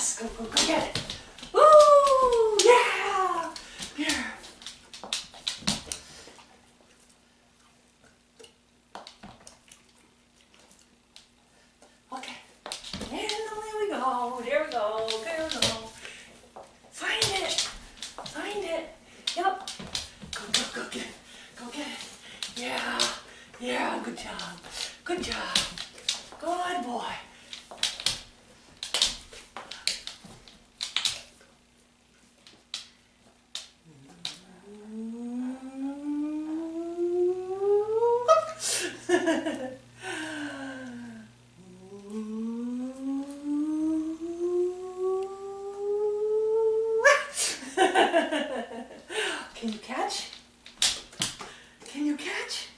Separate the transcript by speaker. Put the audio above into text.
Speaker 1: Yes, go, go, go get it. Ooh Yeah! Here. Okay. And away we go. There we go. There we go. Find it. Find it. Yep. Go, go, go get it. Go get it. Yeah. Yeah, good job. Good job. Good boy. Can you catch? Can you catch?